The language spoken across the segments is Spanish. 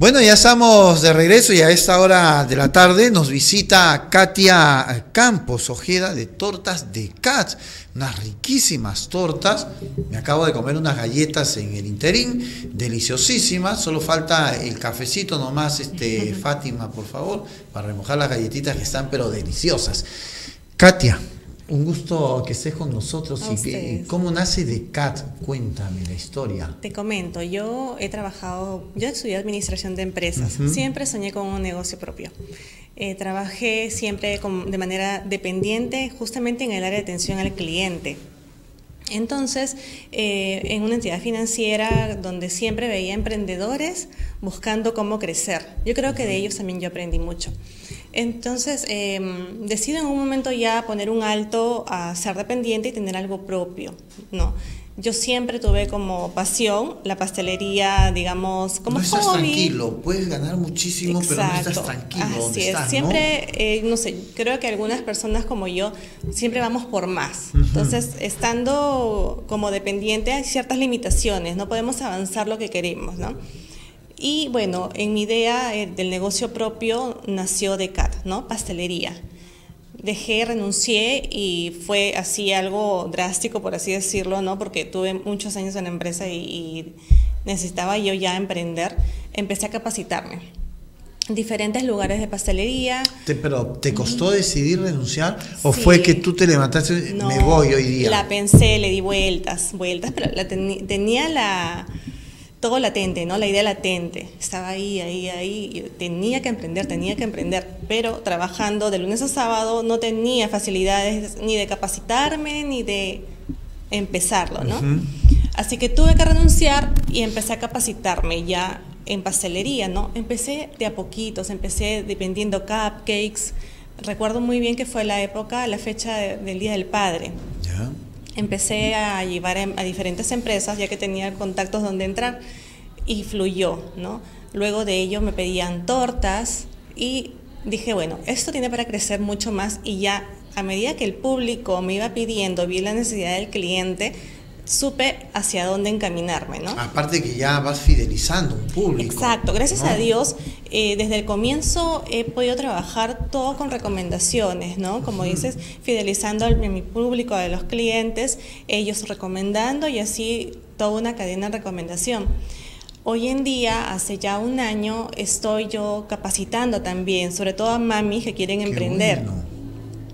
Bueno, ya estamos de regreso y a esta hora de la tarde nos visita Katia Campos Ojeda de Tortas de Cat. Unas riquísimas tortas. Me acabo de comer unas galletas en el interín, deliciosísimas. Solo falta el cafecito nomás, este, Fátima, por favor, para remojar las galletitas que están pero deliciosas. Katia, un gusto que estés con nosotros. y, ¿Cómo nace de CAT? Cuéntame la historia. Te comento, yo he trabajado, yo estudié administración de empresas, siempre soñé con un negocio propio. Eh, trabajé siempre de manera dependiente justamente en el área de atención al cliente. Entonces, eh, en una entidad financiera donde siempre veía emprendedores buscando cómo crecer. Yo creo que de ellos también yo aprendí mucho. Entonces, em, decido en un momento ya poner un alto a ser dependiente y tener algo propio, ¿no? Yo siempre tuve como pasión la pastelería, digamos, como no estás tranquilo, puedes ganar muchísimo, pero no estás tranquilo. Así es, siempre, eh, ¿no? sé, creo que algunas personas como yo siempre vamos por más. Entonces, estando como dependiente hay ciertas limitaciones, no podemos avanzar lo que queremos, ¿no? Y bueno, en mi idea eh, del negocio propio nació de CAT, ¿no? Pastelería. Dejé, renuncié y fue así algo drástico, por así decirlo, ¿no? Porque tuve muchos años en la empresa y, necesitaba yo ya emprender. Empecé a capacitarme en diferentes lugares de pastelería. ¿Pero te costó decidir renunciar o fue que tú te levantaste, no, me voy hoy día? La pensé, le di vueltas, vueltas, pero la tenía la todo latente, ¿no? La idea latente. Estaba ahí, ahí, ahí. tenía que emprender, tenía que emprender. Pero trabajando de lunes a sábado no tenía facilidades ni de capacitarme ni de empezarlo, ¿no? Así que tuve que renunciar y empecé a capacitarme ya en pastelería, ¿no? Empecé de a poquitos, empecé dependiendo cupcakes. Recuerdo muy bien que fue la época, la fecha del Día del Padre empecé a llevar a diferentes empresas ya que tenía contactos donde entrar y fluyó, ¿no? Luego de ello me pedían tortas y dije, bueno, esto tiene para crecer mucho más y ya a medida que el público me iba pidiendo, vi la necesidad del cliente, supe hacia dónde encaminarme, ¿no? Aparte que ya vas fidelizando un público. Exacto, gracias a Dios, eh, desde el comienzo he podido trabajar todo con recomendaciones, ¿no? Como dices, fidelizando a mi público, a los clientes, ellos recomendando y así toda una cadena de recomendación. Hoy en día, hace ya un año, estoy yo capacitando también, sobre todo a mami que quieren emprender.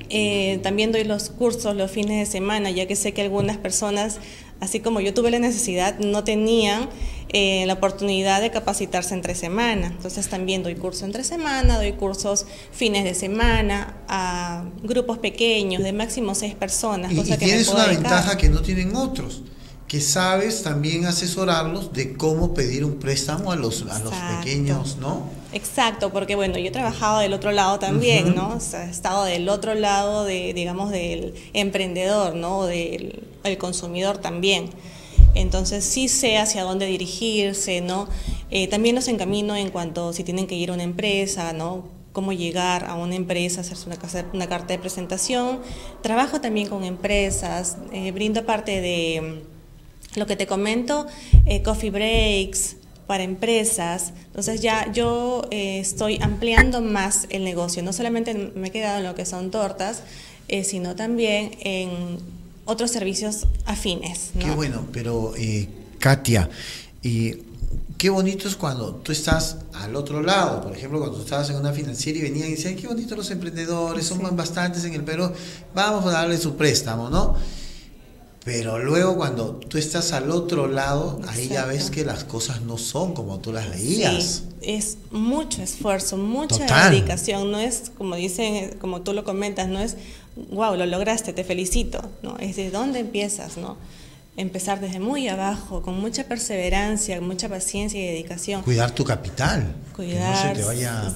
Eh, también doy los cursos los fines de semana, ya que sé que algunas personas así como yo tuve la necesidad, no tenían eh, la oportunidad de capacitarse entre semana. Entonces también doy curso entre semana, doy cursos fines de semana a grupos pequeños de máximo seis personas. Y, que tienes una ventaja que no tienen otros que sabes también asesorarlos de cómo pedir un préstamo a los, a los pequeños, ¿no? Exacto, porque bueno, yo he trabajado del otro lado también, ¿no? O sea, he estado del otro lado de, digamos, del emprendedor, ¿no? Del el consumidor también. Entonces sí sé hacia dónde dirigirse, ¿no? Eh, también los encamino en cuanto si tienen que ir a una empresa, ¿no? cómo llegar a una empresa, hacerse una, una carta de presentación. Trabajo también con empresas, eh, brindo parte de lo que te comento, eh, coffee breaks para empresas. Entonces ya yo eh, estoy ampliando más el negocio. No solamente me he quedado en lo que son tortas, eh, sino también en otros servicios afines. Qué bueno, pero Katia, qué bonito es cuando tú estás al otro lado, por ejemplo, cuando tú estabas en una financiera y venían y decían, qué bonito los emprendedores, son bastantes en el Perú, vamos a darle su préstamo, ¿no? Pero luego cuando tú estás al otro lado, ahí ya ves que las cosas no son como tú las leías. Sí, es mucho esfuerzo, mucha dedicación. No es, como dicen, como tú lo comentas, no es, wow, lo lograste, te felicito. No, es de dónde empiezas, ¿no? Empezar desde muy abajo, con mucha perseverancia, mucha paciencia y dedicación. Cuidar tu capital. Cuidar,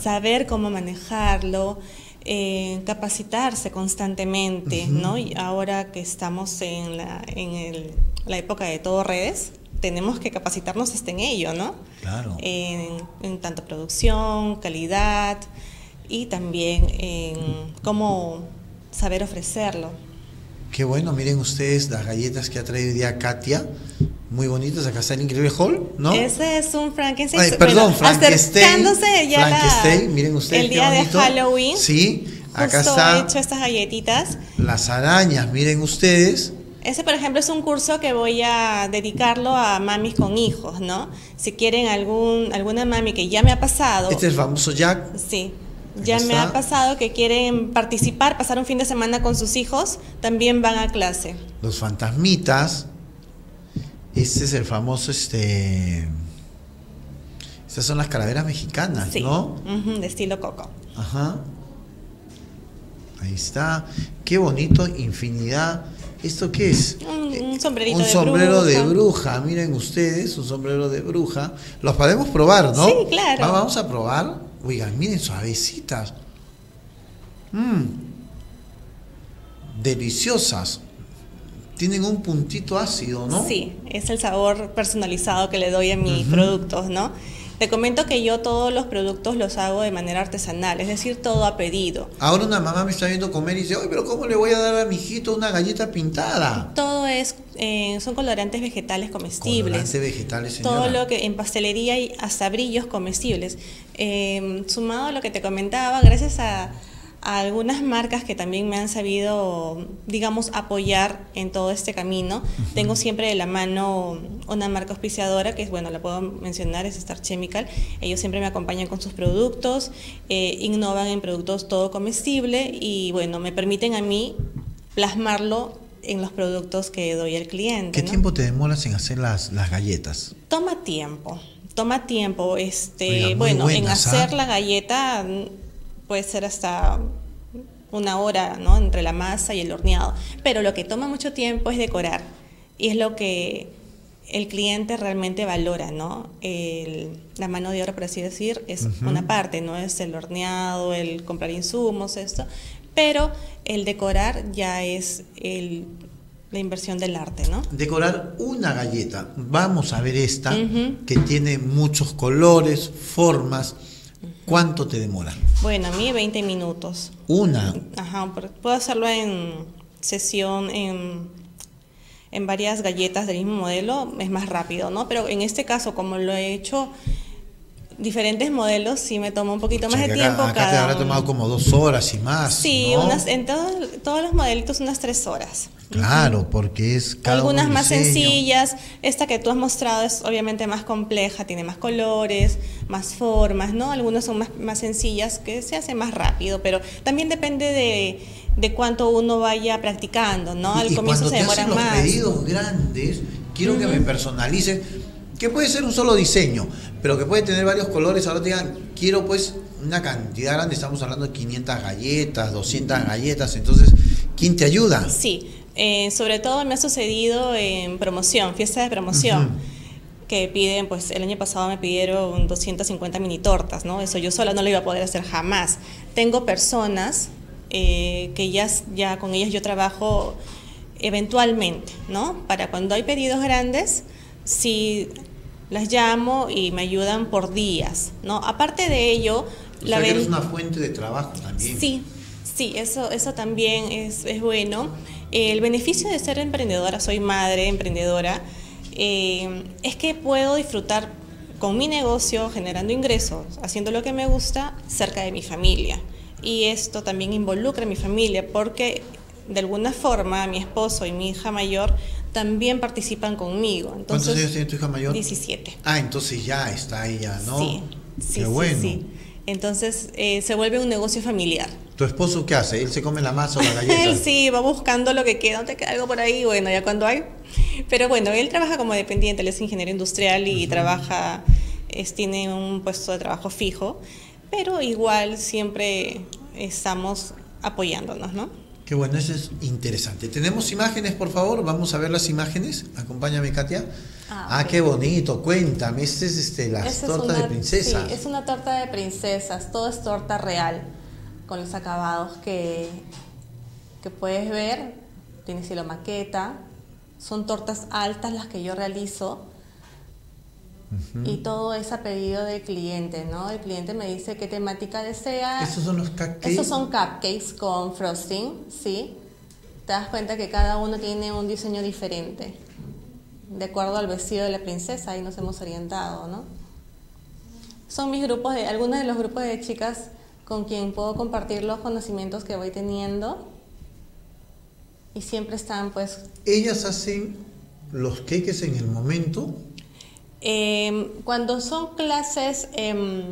saber cómo manejarlo. Eh, capacitarse constantemente, ¿no? Y ahora que estamos en la, en la época de todo redes, tenemos que capacitarnos hasta en ello, ¿no? Claro. En, tanto producción, calidad y también en cómo saber ofrecerlo. Qué bueno, miren ustedes las galletas que ha traído hoy día Katia. Muy bonitas. Acá está el Increíble Hall, ¿no? Ese es un Frankenstein. Ay, perdón, bueno, Frankenstein. ya la- Frankenstein, miren ustedes el qué día de bonito. Halloween. Sí, acá Justo está he hecho estas galletitas. las arañas, miren ustedes. Ese, por ejemplo, es un curso que voy a dedicarlo a mamis con hijos, ¿no? Si quieren algún alguna mami que ya me ha pasado, Este es el famoso Jack. sí, Acá ya me ha pasado que quieren participar, pasar un fin de semana con sus hijos, también van a clase. Los fantasmitas. Este es el famoso, este... Estas son las calaveras mexicanas, Sí, ¿no? de estilo coco. Ajá. Ahí está. Qué bonito, infinidad. ¿Esto qué es? Un, un sombrerito Un de sombrero de bruja. miren ustedes, un sombrero de bruja. Los podemos probar, ¿no? Sí, claro. Va- vamos a probar. Oigan, miren, suavecitas. Mmm. Deliciosas. Tienen un puntito ácido, ¿no? Sí, es el sabor personalizado que le doy a mis productos, ¿no? Te comento que yo todos los productos los hago de manera artesanal, es decir, todo a pedido. Ahora una mamá me está viendo comer y dice, oye, pero ¿cómo le voy a dar a mi hijito una galleta pintada? Todo es, eh, son colorantes vegetales comestibles. Colorante vegetales, señora. Todo lo que en pastelería hay hasta brillos comestibles. Eh, sumado a lo que te comentaba, gracias a, a algunas marcas que también me han sabido, digamos, apoyar en todo este camino, tengo siempre de la mano una marca auspiciadora que es, bueno, la puedo mencionar, es Star Chemical. Ellos siempre me acompañan con sus productos, eh, innovan en productos todo comestible y, bueno, me permiten a mí plasmarlo en los productos que doy al cliente. ¿Qué ¿no? tiempo te demoras en hacer las, las galletas? Toma tiempo, toma tiempo. Este, Oiga, bueno, en buenas, hacer ¿ah? la galleta puede ser hasta una hora, ¿no? Entre la masa y el horneado. Pero lo que toma mucho tiempo es decorar y es lo que el cliente realmente valora, ¿no? El- la mano de obra, por así decir, es una parte, no es el horneado, el comprar insumos, esto, pero el decorar ya es el- la inversión del arte, ¿no? Decorar una galleta. Vamos a ver esta, que tiene muchos colores, formas. ¿Cuánto te demora? Bueno, a mí 20 minutos. Una. Ajá, puedo hacerlo en sesión, en, en varias galletas del mismo modelo, es más rápido, ¿no? Pero en este caso, como lo he hecho diferentes modelos, sí me toma un poquito O más de acá, tiempo acá te habrá tomado como dos horas y más. Sí, ¿no? unas, en todos, todos los modelitos unas tres horas. Claro, porque es cada Algunas más sencillas, esta que tú has mostrado es obviamente más compleja, tiene más colores, más formas, ¿no? Algunas son más, más sencillas que se hace más rápido, pero también depende de, de cuánto uno vaya practicando, ¿no? Al y comienzo cuando se te hacen demoran los más. pedidos grandes, quiero que me personalicen, que puede ser un solo diseño, pero que puede tener varios colores. Ahora te digan, quiero pues una cantidad grande, estamos hablando de 500 galletas, 200 galletas, entonces, ¿quién te ayuda? Sí, eh, sobre todo me ha sucedido en promoción, fiesta de promoción. Que piden, pues el año pasado me pidieron 250 mini tortas, ¿no? Eso yo sola no lo iba a poder hacer jamás. Tengo personas eh, que ya, ya con ellas yo trabajo eventualmente, ¿no? Para cuando hay pedidos grandes, sí las llamo y me ayudan por días, ¿no? Aparte de ello, O la sea, que ven- eres una fuente de trabajo también. Sí, sí, eso, eso también es, es bueno. El beneficio de ser emprendedora, soy madre emprendedora, eh, es que puedo disfrutar con mi negocio, generando ingresos, haciendo lo que me gusta, cerca de mi familia. Y esto también involucra a mi familia, porque de alguna forma mi esposo y mi hija mayor también participan conmigo. ¿Cuántos Entonces, años tiene tu hija mayor? 17. Ah, entonces ya está ella, ¿no? Sí, sí, Qué sí, bueno. sí. Entonces eh, se vuelve un negocio familiar. ¿Tu esposo qué hace? ¿Él se come la masa o la Él galleta? sí, va buscando lo que queda, no te queda algo por ahí, bueno, ya cuando hay. Pero bueno, él trabaja como dependiente, él es ingeniero industrial y trabaja, es, tiene un puesto de trabajo fijo, pero igual siempre estamos apoyándonos, ¿no? Qué bueno, eso es interesante. ¿Tenemos imágenes, por favor? Vamos a ver las imágenes. Acompáñame, Katia. Ah, Ah, qué bonito. Cuéntame, este es este, las es tortas una- de princesas. Sí, es una torta de princesas, todo es torta real, con los acabados que, que puedes ver, tiene estilo maqueta, son tortas altas las que yo realizo y todo es a pedido del cliente, ¿no? El cliente me dice qué temática desea. Estos son los cupcakes. Estos son cupcakes con frosting, ¿sí? Te das cuenta que cada uno tiene un diseño diferente. de acuerdo al vestido de la princesa, ahí nos hemos orientado, ¿no? Son mis grupos, de, algunos de los grupos de chicas con quien puedo compartir los conocimientos que voy teniendo y siempre están pues... Ellas hacen los queques en el momento. Em, cuando son clases em,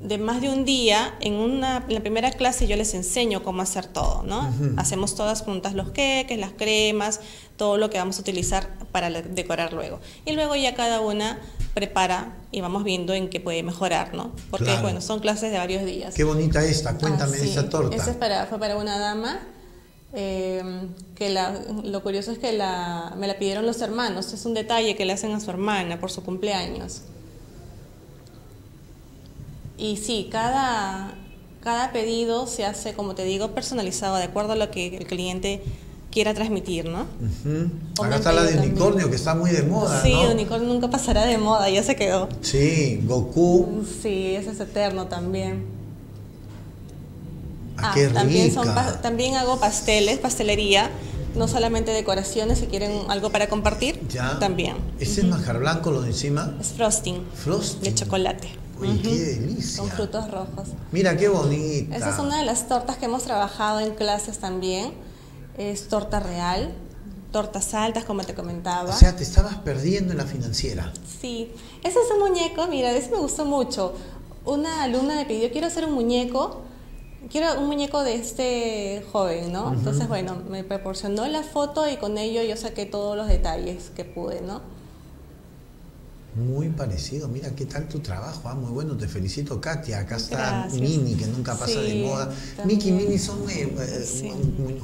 de más de un día, en, una, la primera clase yo les enseño cómo hacer todo, ¿no? Hacemos todas juntas los queques, las cremas, todo lo que vamos a utilizar para decorar luego. Y luego ya cada una prepara y vamos viendo en qué puede mejorar, ¿no? Porque, bueno, son clases de varios días. Qué bonita esta, cuéntame de esta torta. Esta para, fue para una dama eh, que la, lo curioso es que la, me la pidieron los hermanos, es un detalle que le hacen a su hermana por su cumpleaños. Y sí, cada, cada pedido se hace, como te digo, personalizado, de acuerdo a lo que el cliente quiera transmitir, ¿no? Acá está la de unicornio, que está muy de moda. Sí, unicornio nunca pasará de moda, ya se quedó. Sí, Goku. Sí, ese es eterno también. Ah, qué también, también hago pasteles, pastelería, no solamente decoraciones, si quieren algo para compartir, ya. también. ¿Ese es manjar blanco lo de encima? Es frosting. Frosting. De chocolate. Uy, qué delicia. Con frutos rojos. Mira, qué bonita. Esa es una de las tortas que hemos trabajado en clases también. Es torta real, tortas altas, como te comentaba. O sea, te estabas perdiendo en la financiera. Sí. Ese es un muñeco, mira, ese me gustó mucho. Una alumna me pidió, quiero hacer un muñeco quiero un muñeco de este joven, ¿no? Entonces, bueno, me proporcionó la foto y con ello yo saqué todos los detalles que pude, ¿no? Muy parecido, mira qué tal tu trabajo, ah, muy bueno, te felicito Katia, acá está Mini que nunca pasa de moda. Mickey y Mini son eh, eh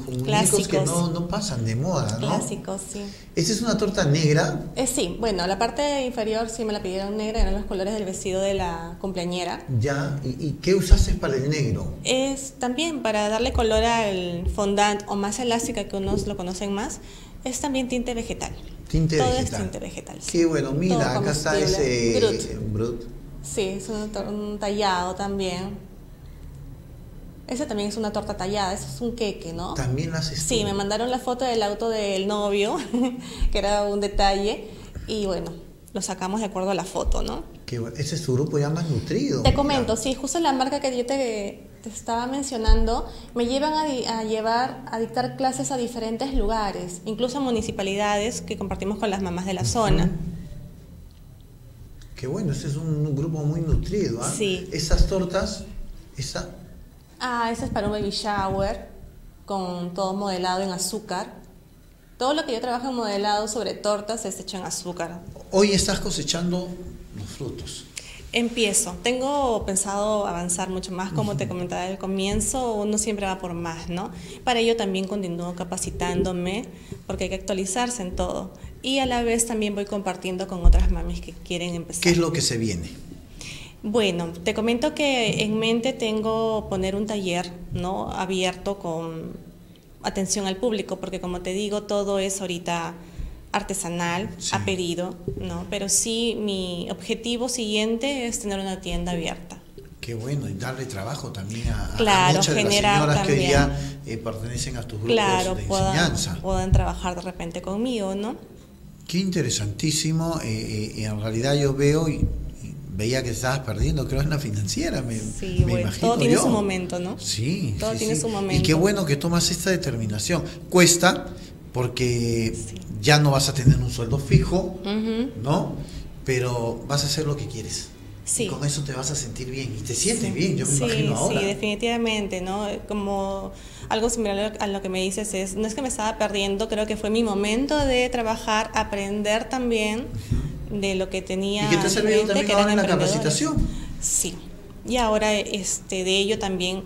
muñecos que no, no, pasan de moda, ¿no? Clásicos, sí. ¿Esa es una torta negra? Eh, sí, bueno, la parte inferior sí me la pidieron negra, eran los colores del vestido de la cumpleañera. Ya, ¿y, qué usaste para el negro? Es también para darle color al fondant o más elástica que unos lo conocen más, es también tinte vegetal. Tinte Todo vegetal. es tinte vegetal. Qué bueno, mira, acá está ese brut. Sí, es un, tallado también. Ese también es una torta tallada, eso es un queque, ¿no? También lo haces Sí, me mandaron la foto del auto del novio, que era un detalle, y bueno, lo sacamos de acuerdo a la foto, ¿no? ese es tu grupo ya más nutrido. Te comento, sí, justo la marca que yo te, estaba mencionando, me llevan a, llevar a dictar clases a diferentes lugares, incluso a municipalidades que compartimos con las mamás de la zona. Qué bueno, ese es un grupo muy nutrido. ¿ah? Sí. Esas tortas, esa... Ah, esa es para un baby shower, con todo modelado en azúcar. Todo lo que yo trabajo en modelado sobre tortas es hecho en azúcar. Hoy estás cosechando los frutos. Empiezo. Tengo pensado avanzar mucho más, como te comentaba al comienzo, uno siempre va por más, ¿no? Para ello también continúo capacitándome, porque hay que actualizarse en todo. Y a la vez también voy compartiendo con otras mamis que quieren empezar. ¿Qué es lo que se viene? Bueno, te comento que en mente tengo poner un taller, ¿no? Abierto con atención al público, porque como te digo, todo es ahorita artesanal, a pedido, ¿no? Pero sí, mi objetivo siguiente es tener una tienda abierta. Qué bueno, y darle trabajo también a, claro, muchas de las señoras que ya eh, pertenecen a tus grupos claro, de puedan, enseñanza. puedan trabajar de repente conmigo, ¿no? Qué interesantísimo. Eh, eh, en realidad yo veo y veía que estabas perdiendo, creo, en la financiera, me, sí, bueno, Todo tiene su momento, ¿no? Sí. Todo tiene su momento. Y qué bueno que tomas esta determinación. Cuesta porque ya no vas a tener un sueldo fijo, ¿no? Pero vas a hacer lo que quieres. Sí. Y con eso te vas a sentir bien. Y te sientes bien, yo me imagino ahora. Sí, definitivamente, ¿no? Como algo similar a lo que me dices es, no es que me estaba perdiendo, creo que fue mi momento de trabajar, aprender también de lo que tenía. ¿Y que te servido también ahora en la capacitación? Sí. Y ahora este, de ello también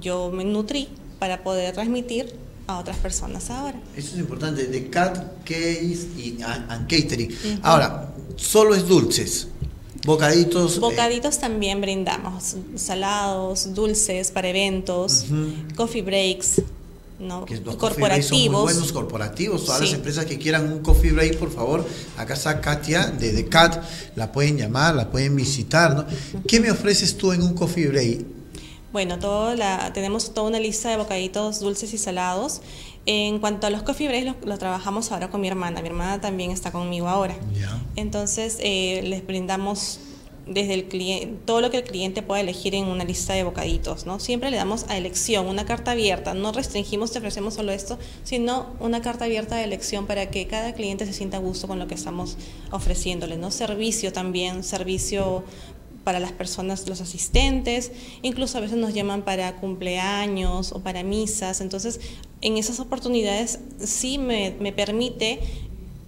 yo me nutrí para poder transmitir a otras personas ahora. Eso es importante, de cat, case y catering. Ahora, solo es dulces. Bocaditos. Eh, Bocaditos también brindamos, salados, dulces para eventos, coffee breaks, ¿no? corporativos. muy buenos corporativos. Todas las empresas que quieran un coffee break, por favor, acá está Katia de The Cat, la pueden llamar, la pueden visitar. ¿no? ¿Qué me ofreces tú en un coffee break? Bueno, todo la, tenemos toda una lista de bocaditos dulces y salados. En cuanto a los coffee breaks, lo, trabajamos ahora con mi hermana. Mi hermana también está conmigo ahora. Entonces, eh, les brindamos desde el cliente, todo lo que el cliente pueda elegir en una lista de bocaditos, ¿no? Siempre le damos a elección, una carta abierta, no restringimos, te ofrecemos solo esto, sino una carta abierta de elección para que cada cliente se sienta a gusto con lo que estamos ofreciéndole, ¿no? Servicio también, servicio para las personas, los asistentes, incluso a veces nos llaman para cumpleaños o para misas, entonces en esas oportunidades sí me, me permite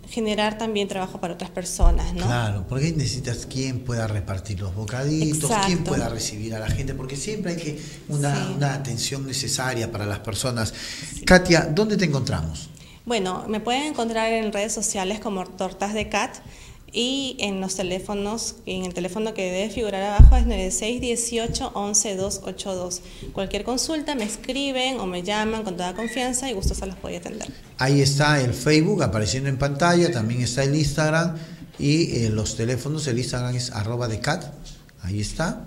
generar también trabajo para otras personas, ¿no? Claro, porque necesitas quien pueda repartir los bocaditos, quien pueda recibir a la gente, porque siempre hay que una, una atención necesaria para las personas. Katia, ¿dónde te encontramos? Bueno, me pueden encontrar en redes sociales como Tortas de Cat y en los teléfonos, en el teléfono que debe figurar abajo es 9618 11282. Cualquier consulta me escriben o me llaman con toda confianza y gustosa los puede atender. Ahí está el Facebook apareciendo en pantalla, también está el Instagram y eh, los teléfonos, el Instagram es arroba de cat, ahí está.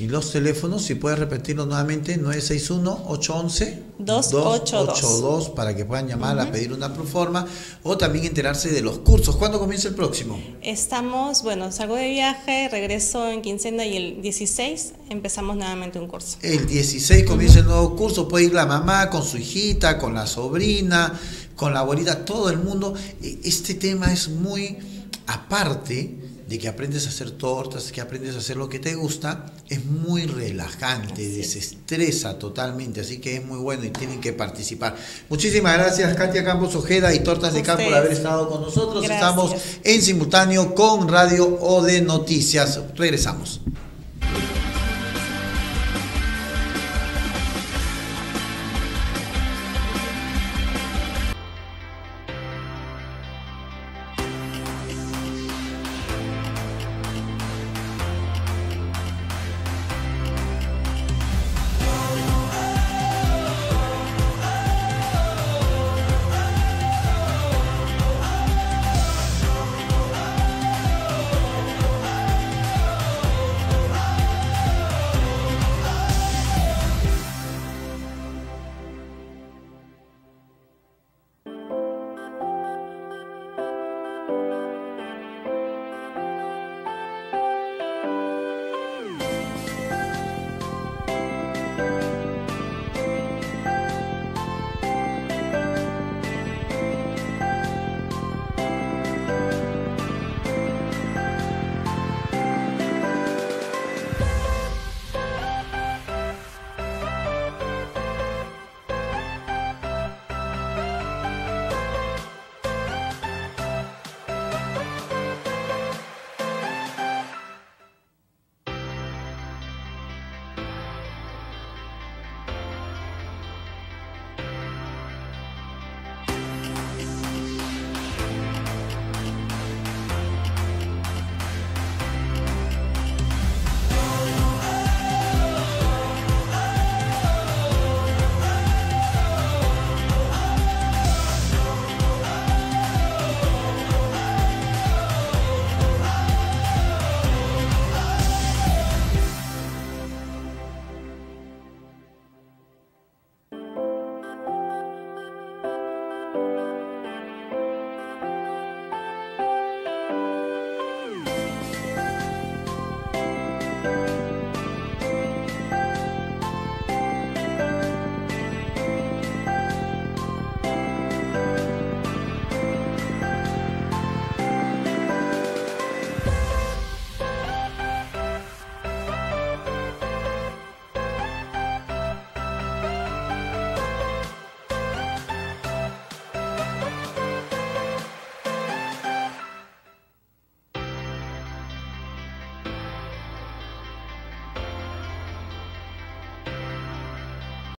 Y los teléfonos, si puedes repetirlo nuevamente, 961-811-282 para que puedan llamar a pedir una proforma o también enterarse de los cursos. ¿Cuándo comienza el próximo? Estamos, bueno, salgo de viaje, regreso en quincena y el 16 empezamos nuevamente un curso. El 16 comienza el nuevo curso, puede ir la mamá con su hijita, con la sobrina, con la abuelita, todo el mundo. E, este tema es muy aparte de que aprendes a hacer tortas, que aprendes a hacer lo que te gusta, es muy relajante, desestresa totalmente, así que es muy bueno y tienen que participar. Muchísimas gracias Katia Campos Ojeda y Tortas de Campo por haber estado con nosotros. Estamos en simultáneo con Radio O de Noticias. Regresamos.